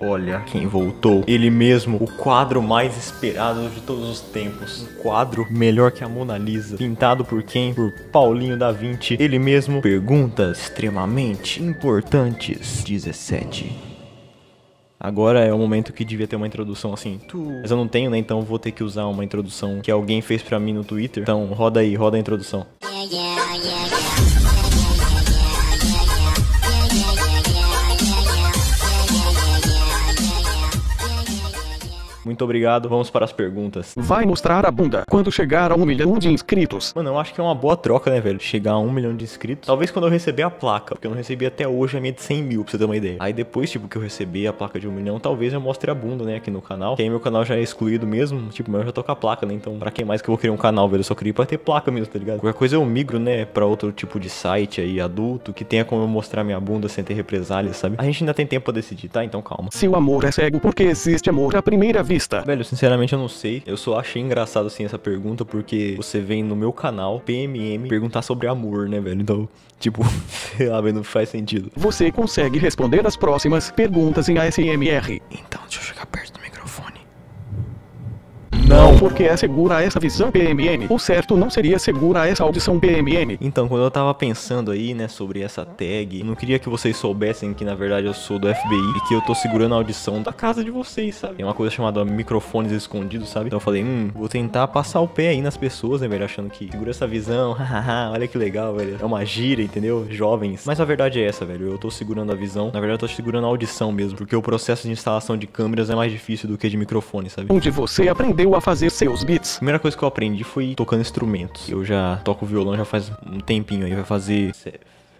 Olha quem voltou. Ele mesmo, o quadro mais esperado de todos os tempos. Um quadro melhor que a Mona Lisa. Pintado por quem? Por Paulinho da Vinci. Ele mesmo, perguntas extremamente importantes. 17. Agora é o momento que devia ter uma introdução assim. Mas eu não tenho, né? Então vou ter que usar uma introdução que alguém fez pra mim no Twitter. Então roda aí, roda a introdução. Muito obrigado. Vamos para as perguntas. Vai mostrar a bunda quando chegar a um milhão de inscritos. Mano, eu acho que é uma boa troca, né, velho? Chegar a um milhão de inscritos. Talvez quando eu receber a placa, porque eu não recebi até hoje a minha de 100 mil, pra você ter uma ideia. Aí depois, tipo, que eu receber a placa de um milhão, talvez eu mostre a bunda, né, aqui no canal. Que aí meu canal já é excluído mesmo. Tipo, mas eu já tô com a placa, né? Então, pra quem mais que eu vou criar um canal, velho? Eu só queria pra ter placa mesmo, tá ligado? Qualquer coisa eu migro, né, pra outro tipo de site aí, adulto, que tenha como eu mostrar minha bunda sem ter represálias, sabe? A gente ainda tem tempo pra decidir, tá? Então calma. Se o amor é cego, porque existe amor à primeira vista. Velho, sinceramente eu não sei. Eu só achei engraçado assim essa pergunta porque você vem no meu canal, PMM, perguntar sobre amor, né, velho? Então, tipo, sei lá, velho, não faz sentido. Você consegue responder as próximas perguntas em ASMR. Então, deixa eu chegar perto do microfone. Não, porque é segura essa visão PMN. O certo não seria segura essa audição PMN. Então, quando eu tava pensando aí, né, sobre essa tag, eu não queria que vocês soubessem que na verdade eu sou do FBI e que eu tô segurando a audição da casa de vocês, sabe? É uma coisa chamada microfones escondidos, sabe? Então eu falei, hum, vou tentar passar o pé aí nas pessoas, né, velho, achando que segura essa visão, hahaha, olha que legal, velho. É uma gira, entendeu? Jovens. Mas a verdade é essa, velho. Eu tô segurando a visão, na verdade eu tô segurando a audição mesmo, porque o processo de instalação de câmeras é mais difícil do que de microfone, sabe? Onde você aprendeu a fazer seus beats. A primeira coisa que eu aprendi foi tocando instrumentos. Eu já toco violão já faz um tempinho aí, vai fazer.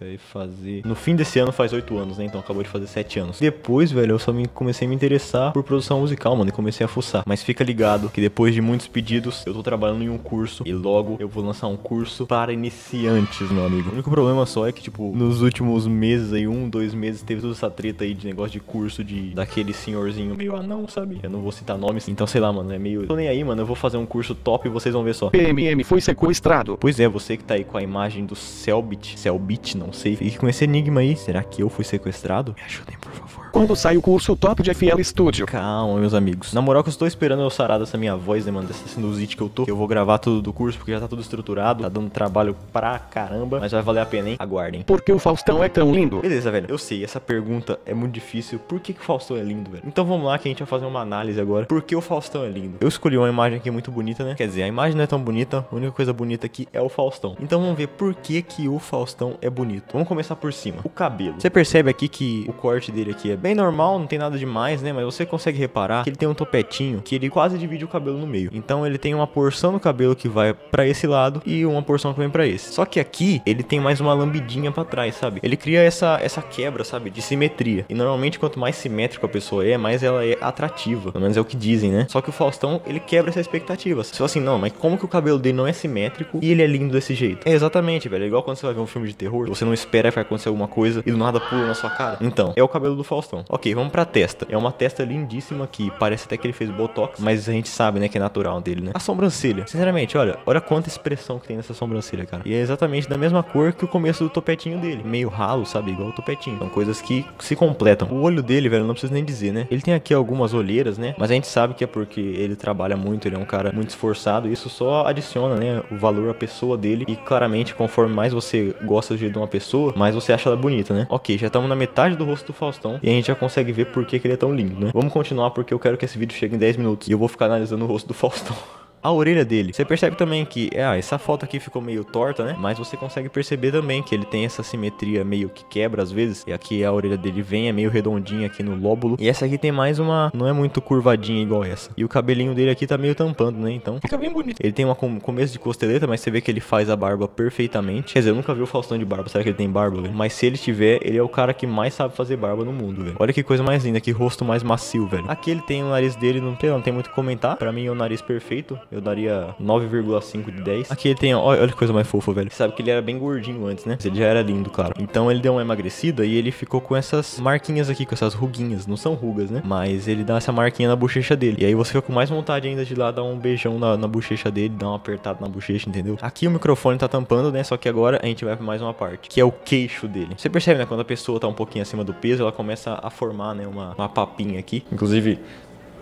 Vai fazer. No fim desse ano faz oito anos, né? Então acabou de fazer sete anos. Depois, velho, eu só me comecei a me interessar por produção musical, mano. E comecei a fuçar. Mas fica ligado que depois de muitos pedidos, eu tô trabalhando em um curso. E logo eu vou lançar um curso para iniciantes, meu amigo. O único problema só é que, tipo, nos últimos meses aí, um, dois meses, teve toda essa treta aí de negócio de curso de daquele senhorzinho meio anão, sabe? Eu não vou citar nomes. Então, sei lá, mano, é meio. Tô nem aí, mano. Eu vou fazer um curso top e vocês vão ver só. PMM foi sequestrado. Pois é, você que tá aí com a imagem do Selbit, Selbit, não sei, fique com esse enigma aí. Será que eu fui sequestrado? Me ajudem, por favor. Quando sai o curso Top de FL Studio. Calma, meus amigos. Na moral que eu estou esperando eu sarar dessa minha voz, né, mano? Dessa sinusite que eu tô. Eu vou gravar tudo do curso porque já tá tudo estruturado. Tá dando trabalho pra caramba. Mas vai valer a pena, hein? Aguardem. Por que o Faustão é tão lindo? Beleza, velho. Eu sei, essa pergunta é muito difícil. Por que, que o Faustão é lindo, velho? Então vamos lá que a gente vai fazer uma análise agora. Por que o Faustão é lindo? Eu escolhi uma imagem aqui muito bonita, né? Quer dizer, a imagem não é tão bonita. A única coisa bonita aqui é o Faustão. Então vamos ver por que, que o Faustão é bonito. Vamos começar por cima. O cabelo. Você percebe aqui que o corte dele aqui é bem normal, não tem nada demais, né? Mas você consegue reparar que ele tem um topetinho que ele quase divide o cabelo no meio. Então ele tem uma porção do cabelo que vai pra esse lado e uma porção que vem pra esse. Só que aqui ele tem mais uma lambidinha pra trás, sabe? Ele cria essa, essa quebra, sabe? De simetria. E normalmente quanto mais simétrico a pessoa é, mais ela é atrativa. Pelo menos é o que dizem, né? Só que o Faustão, ele quebra essa expectativa. Você fala assim, não, mas como que o cabelo dele não é simétrico e ele é lindo desse jeito? É exatamente, velho. É igual quando você vai ver um filme de terror, você não espera que vai acontecer alguma coisa e do nada pula na sua cara. Então, é o cabelo do Faustão. Ok, vamos pra testa. É uma testa lindíssima que parece até que ele fez botox, mas a gente sabe, né, que é natural dele, né? A sobrancelha. Sinceramente, olha, olha quanta expressão que tem nessa sobrancelha, cara. E é exatamente da mesma cor que o começo do topetinho dele. Meio ralo, sabe? Igual o topetinho. São coisas que se completam. O olho dele, velho, não preciso nem dizer, né? Ele tem aqui algumas olheiras, né? Mas a gente sabe que é porque ele trabalha muito, ele é um cara muito esforçado. Isso só adiciona, né, o valor à pessoa dele. E claramente, conforme mais você gosta de uma pessoa, mais você acha ela bonita, né? Ok, já estamos na metade do rosto do Faustão. E a gente já consegue ver por que, que ele é tão lindo, né? Vamos continuar porque eu quero que esse vídeo chegue em 10 minutos. E eu vou ficar analisando o rosto do Faustão. a orelha dele. Você percebe também que, é, ah, essa foto aqui ficou meio torta, né? Mas você consegue perceber também que ele tem essa simetria meio que quebra às vezes. E aqui a orelha dele vem, é meio redondinha aqui no lóbulo. E essa aqui tem mais uma, não é muito curvadinha igual essa. E o cabelinho dele aqui tá meio tampando, né? Então fica bem bonito. Ele tem uma com começo de costeleta, mas você vê que ele faz a barba perfeitamente. Quer dizer, eu nunca vi o Faustão de barba, será que ele tem barba, velho? Mas se ele tiver, ele é o cara que mais sabe fazer barba no mundo, velho. Olha que coisa mais linda, que rosto mais macio, velho. Aqui ele tem o nariz dele, não tem, não tem muito o que comentar. Pra mim é o nariz perfeito. Eu eu daria 9,5 de 10. Aqui ele tem, olha, olha que coisa mais fofa, velho. Você sabe que ele era bem gordinho antes, né? Ele já era lindo, claro. Então ele deu uma emagrecida e ele ficou com essas marquinhas aqui, com essas ruguinhas. Não são rugas, né? Mas ele dá essa marquinha na bochecha dele. E aí você fica com mais vontade ainda de lá dar um beijão na, na bochecha dele, dar uma apertada na bochecha, entendeu? Aqui o microfone tá tampando, né? Só que agora a gente vai pra mais uma parte, que é o queixo dele. Você percebe, né? Quando a pessoa tá um pouquinho acima do peso, ela começa a formar, né? Uma, uma papinha aqui. Inclusive,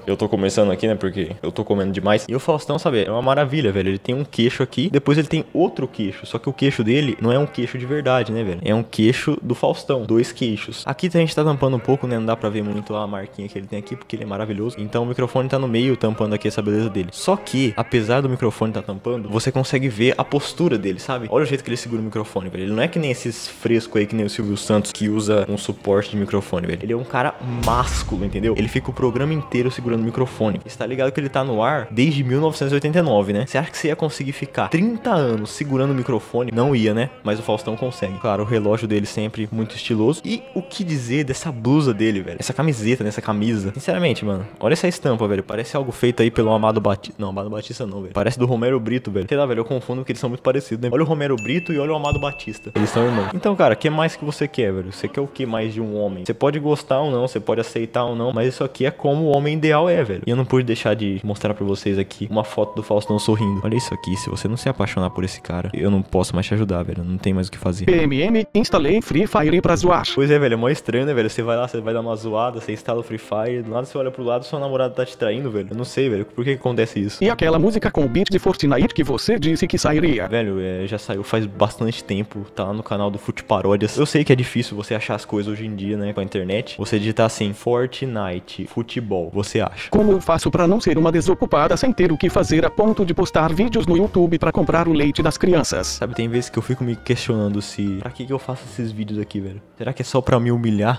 eu tô começando aqui, né? Porque eu tô comendo demais. E o Faustão, sabe, é uma maravilha, velho. Ele tem um queixo aqui, depois ele tem outro queixo. Só que o queixo dele não é um queixo de verdade, né, velho? É um queixo do Faustão. Dois queixos. Aqui a gente tá tampando um pouco, né? Não dá pra ver muito a marquinha que ele tem aqui, porque ele é maravilhoso. Então o microfone tá no meio, tampando aqui essa beleza dele. Só que, apesar do microfone tá tampando, você consegue ver a postura dele, sabe? Olha o jeito que ele segura o microfone, velho. Ele não é que nem esses frescos aí, que nem o Silvio Santos, que usa um suporte de microfone, velho. Ele é um cara másculo, entendeu? Ele fica o programa inteiro segurando o microfone. Você tá ligado que ele tá no ar desde 1989, né? Você acha que você ia conseguir ficar 30 anos segurando o microfone? Não ia, né? Mas o Faustão consegue. Claro, o relógio dele sempre muito estiloso. E o que dizer dessa blusa dele, velho? Essa camiseta, nessa camisa. Sinceramente, mano, olha essa estampa, velho. Parece algo feito aí pelo Amado Batista. Não, Amado Batista não, velho. Parece do Romero Brito, velho. Sei lá, velho, eu confundo porque eles são muito parecidos, né? Olha o Romero Brito e olha o Amado Batista. Eles são irmãos. Então, cara, o que mais que você quer, velho? Você quer o que mais de um homem? Você pode gostar ou não, você pode aceitar ou não, mas isso aqui é como o homem ideal é, velho. E eu não pude deixar de mostrar pra vocês aqui uma foto do Faustão sorrindo. Olha isso aqui, se você não se apaixonar por esse cara, eu não posso mais te ajudar, velho. Não tem mais o que fazer. PMM, instalei Free Fire pra zoar. Pois é, velho, é mó estranho, né, velho? Você vai lá, você vai dar uma zoada, você instala o Free Fire, do nada você olha pro lado, sua namorada tá te traindo, velho. Eu não sei, velho, por que, que acontece isso? E aquela música com o beat de Fortnite que você disse que sairia. Velho, é, já saiu faz bastante tempo, tá lá no canal do Fute Paródias. Eu sei que é difícil você achar as coisas hoje em dia, né, com a internet. Você digitar assim, Fortnite, futebol, você acha. Como eu faço pra não ser uma desocupada sem ter o que fazer a ponto de postar vídeos no YouTube pra comprar o leite das crianças? Sabe, tem vezes que eu fico me questionando se... Pra que que eu faço esses vídeos aqui, velho? Será que é só pra me humilhar?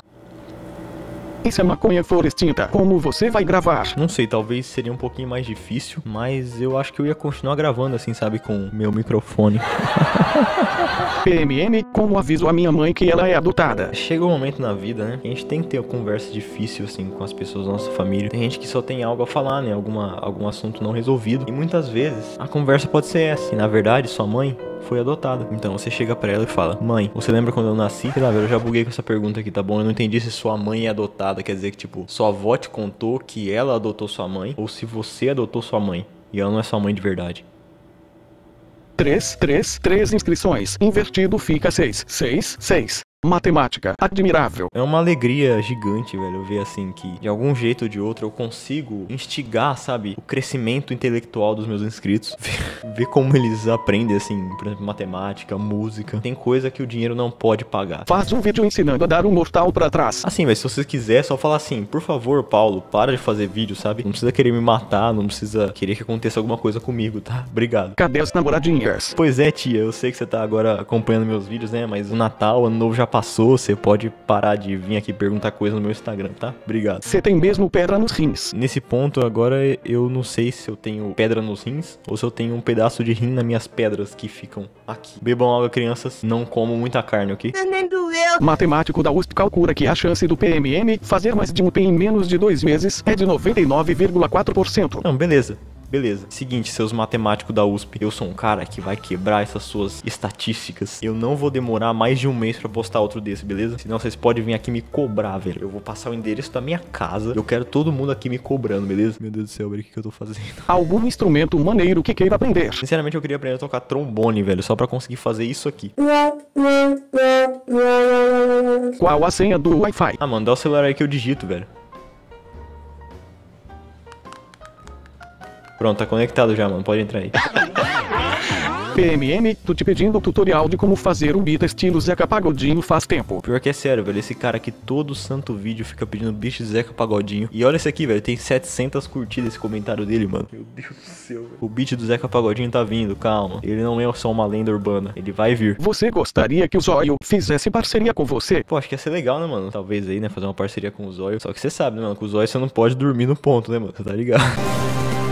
Isso é maconha florestinta. Como você vai gravar? Não sei, talvez seria um pouquinho mais difícil, mas eu acho que eu ia continuar gravando assim, sabe, com meu microfone. PMM, como aviso a minha mãe que ela é adotada? Chega um momento na vida, né, que a gente tem que ter uma conversa difícil assim com as pessoas da nossa família. Tem gente que só tem algo a falar, né, alguma algum assunto não resolvido. E muitas vezes a conversa pode ser essa. E na verdade, sua mãe foi adotada. Então você chega pra ela e fala: Mãe, você lembra quando eu nasci? Sei lá, velho, eu já buguei com essa pergunta aqui, tá bom? Eu não entendi se sua mãe é adotada. Quer dizer que, tipo, sua avó te contou que ela adotou sua mãe, ou se você adotou sua mãe e ela não é sua mãe de verdade. 3, 3, 3 inscrições. Invertido fica 6, 6, 6. Matemática, admirável. É uma alegria gigante, velho, ver assim que de algum jeito ou de outro eu consigo instigar, sabe, o crescimento intelectual dos meus inscritos. Ver, ver como eles aprendem, assim, por exemplo, matemática, música. Tem coisa que o dinheiro não pode pagar. Faz um vídeo ensinando a dar um mortal pra trás. Assim, mas se você quiser, é só falar assim, por favor, Paulo, para de fazer vídeo, sabe? Não precisa querer me matar, não precisa querer que aconteça alguma coisa comigo, tá? Obrigado. Cadê as namoradinhas? Pois é, tia, eu sei que você tá agora acompanhando meus vídeos, né? Mas o Natal, Ano Novo já passou, você pode parar de vir aqui perguntar coisa no meu Instagram, tá? Obrigado. Você tem mesmo pedra nos rins. Nesse ponto agora eu não sei se eu tenho pedra nos rins ou se eu tenho um pedaço de rim nas minhas pedras que ficam aqui. Bebam água, crianças, não comam muita carne, ok? Matemático da USP calcula que a chance do PMM fazer mais de um P em menos de dois meses é de 99,4%. Não, beleza. Beleza. Seguinte, seus matemáticos da USP, eu sou um cara que vai quebrar essas suas estatísticas. Eu não vou demorar mais de um mês pra postar outro desse, beleza? Senão vocês podem vir aqui me cobrar, velho. Eu vou passar o endereço da minha casa. Eu quero todo mundo aqui me cobrando, beleza? Meu Deus do céu, velho, o que, que eu tô fazendo? Algum instrumento maneiro que queira aprender. Sinceramente, eu queria aprender a tocar trombone, velho, só pra conseguir fazer isso aqui. Qual a senha do Wi-Fi? Ah, mano, dá o celular aí que eu digito, velho. Pronto, tá conectado já, mano. Pode entrar aí. PMM, tô te pedindo tutorial de como fazer um beat estilo Zeca Pagodinho faz tempo. Pior que é sério, velho. Esse cara aqui, todo santo vídeo, fica pedindo bicho Zeca Pagodinho. E olha esse aqui, velho. Tem 700 curtidas esse comentário dele, mano. Meu Deus do céu, velho. O beat do Zeca Pagodinho tá vindo, calma. Ele não é só uma lenda urbana. Ele vai vir. Você gostaria que o Zóio fizesse parceria com você? Pô, acho que ia ser legal, né, mano? Talvez aí, né, fazer uma parceria com o Zóio. Só que você sabe, né, mano? Com o Zóio você não pode dormir no ponto, né, mano? Você tá ligado?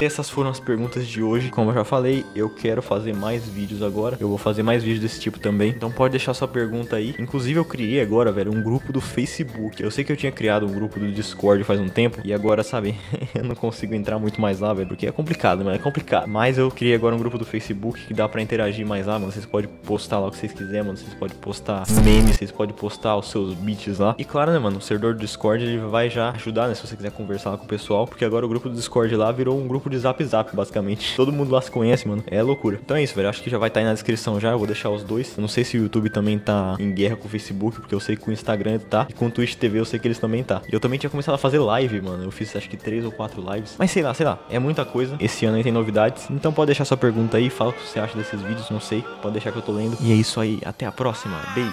Essas foram as perguntas de hoje. Como eu já falei, eu quero fazer mais vídeos agora. Eu vou fazer mais vídeos desse tipo também. Então pode deixar sua pergunta aí. Inclusive eu criei agora, velho, um grupo do Facebook. Eu sei que eu tinha criado um grupo do Discord faz um tempo. E agora, sabe, eu não consigo entrar muito mais lá, velho. Porque é complicado, mano. É complicado. Mas eu criei agora um grupo do Facebook que dá pra interagir mais lá, mano. Vocês podem postar lá o que vocês quiserem, mano. Vocês podem postar memes, vocês podem postar os seus beats lá. E claro, né, mano, o servidor do Discord ele vai já ajudar, né? Se você quiser conversar lá com o pessoal. Porque agora o grupo do Discord lá virou um grupo de zap zap, basicamente. Todo mundo lá se conhece, mano. É loucura. Então é isso, velho. Acho que já vai estar tá aí na descrição já. Eu vou deixar os dois. Eu não sei se o YouTube também tá em guerra com o Facebook, porque eu sei que o Instagram tá. E com o Twitch TV eu sei que eles também tá. E eu também tinha começado a fazer live, mano. Eu fiz acho que três ou quatro lives. Mas sei lá, sei lá. É muita coisa. Esse ano aí tem novidades. Então pode deixar sua pergunta aí. Fala o que você acha desses vídeos. Não sei. Pode deixar que eu tô lendo. E é isso aí. Até a próxima. Beijo.